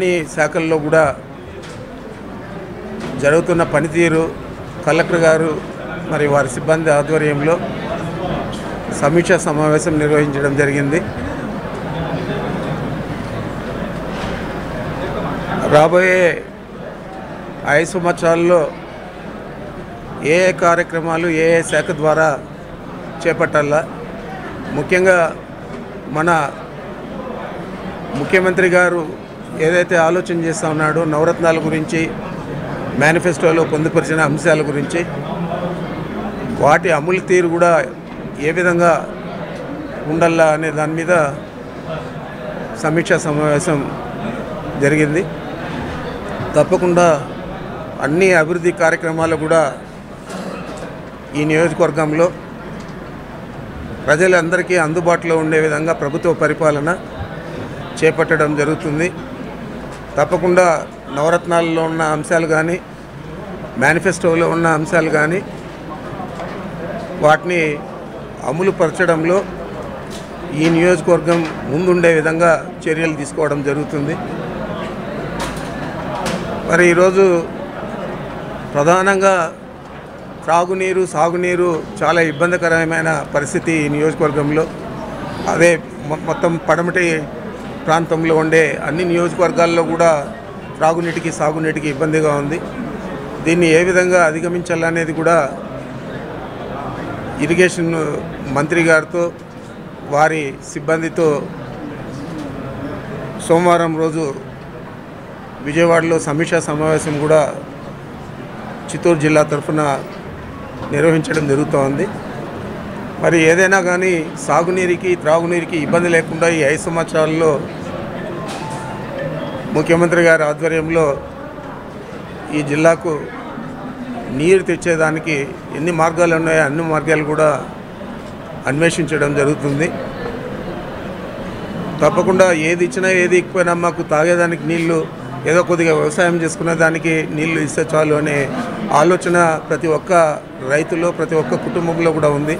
అన్ని శాఖల్లో కూడా జరుగుతున్న పనితీరు కలెక్టర్ గారు మరి వారి సిబ్బంది ఆధ్వర్యంలో సమీక్షా సమావేశం నిర్వహించడం జరిగింది. రాబోయే ఐదు సంవత్సరాల్లో ఏ ఏ కార్యక్రమాలు ఏ ఏ శాఖ ద్వారా చేపట్టాలా? ముఖ్యంగా మన ముఖ్యమంత్రి గారు ఏదైతే ఆలోచన చేస్తూ ఉన్నాడో నవరత్నాల గురించి మేనిఫెస్టోలో పొందుపరిచిన అంశాల గురించి వాటి అమలు తీరు కూడా ఏ విధంగా ఉండాలా అనే దాని మీద సమీక్షా సమావేశం జరిగింది. తప్పకుండా అన్ని అభివృద్ధి కార్యక్రమాలు కూడా ఈ నియోజకవర్గంలో ప్రజలందరికీ అందుబాటులో ఉండే విధంగా ప్రభుత్వ పరిపాలన చేపట్టడం జరుగుతుంది. తప్పకుండా నవరత్నాల్లో ఉన్న అంశాలు కానీ మేనిఫెస్టోలో ఉన్న అంశాలు కానీ వాటిని అమలు పరచడంలో ఈ నియోజకవర్గం ముందుండే విధంగా చర్యలు తీసుకోవడం జరుగుతుంది. మరి ఈరోజు ప్రధానంగా త్రాగునీరు సాగునీరు చాలా ఇబ్బందికరమైన పరిస్థితి ఈ నియోజకవర్గంలో. అదే మొ- మొత్తం పడమటి ప్రాంతంలో ఉండే అన్ని నియోజకవర్గాల్లో కూడా త్రాగునీటికి సాగునీటికి ఇబ్బందిగా ఉంది. దీన్ని ఏ విధంగా అధిగమించాలనేది కూడా ఇరిగేషన్ మంత్రి గారితో వారి సిబ్బందితో సోమవారం రోజు విజయవాడలో సమీక్షా సమావేశం కూడా చిత్తూరు జిల్లా తరఫున నిర్వహించడం జరుగుతోంది. మరి ఏదైనా కానీ సాగునీరికి త్రాగునీరుకి ఇబ్బంది లేకుండా ఈ ఐదు సంవత్సరాల్లో ముఖ్యమంత్రి గారి ఆధ్వర్యంలో ఈ జిల్లాకు నీరు తెచ్చేదానికి ఎన్ని మార్గాలు ఉన్నాయో అన్ని మార్గాలు కూడా అన్వేషించడం జరుగుతుంది. తప్పకుండా ఏది ఇచ్చినా ఏది ఇకపోయినా మాకు తాగేదానికి నీళ్ళు ఏదో కొద్దిగా వ్యవసాయం చేసుకునే దానికి నీళ్ళు ఇస్తే చాలు అనే ఆలోచన ప్రతి ఒక్క రైతులో ప్రతి ఒక్క కుటుంబంలో కూడా ఉంది.